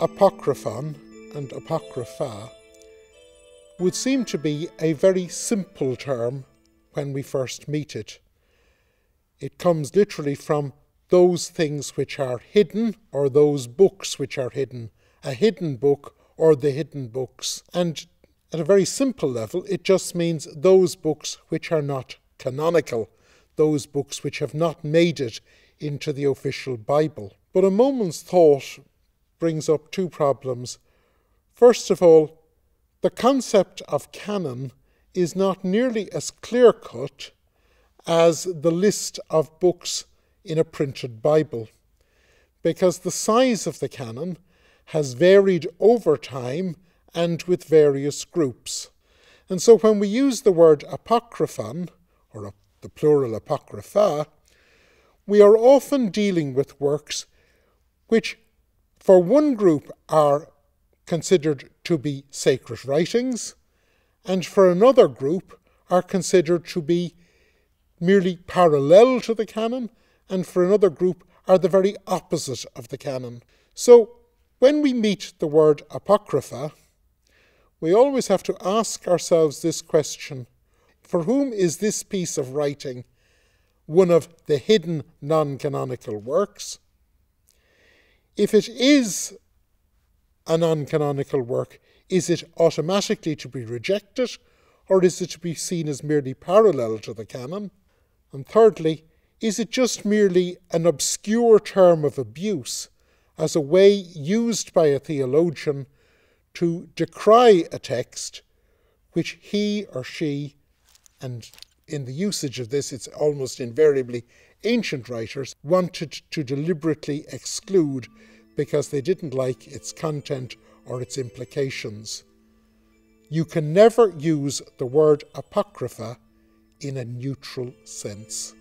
apocryphon and apocrypha would seem to be a very simple term when we first meet it. It comes literally from those things which are hidden or those books which are hidden, a hidden book or the hidden books. And at a very simple level, it just means those books which are not canonical, those books which have not made it into the official Bible. But a moment's thought brings up two problems. First of all, the concept of canon is not nearly as clear cut as the list of books in a printed Bible, because the size of the canon has varied over time and with various groups. And so when we use the word apocryphon, or the plural apocrypha, we are often dealing with works which, for one group, are considered to be sacred writings, and for another group, are considered to be merely parallel to the canon, and for another group, are the very opposite of the canon. So, when we meet the word apocrypha, we always have to ask ourselves this question For whom is this piece of writing one of the hidden non canonical works? If it is a non canonical work, is it automatically to be rejected or is it to be seen as merely parallel to the canon? And thirdly, is it just merely an obscure term of abuse as a way used by a theologian to decry a text which he or she, and in the usage of this, it's almost invariably ancient writers, wanted to deliberately exclude because they didn't like its content or its implications. You can never use the word apocrypha in a neutral sense.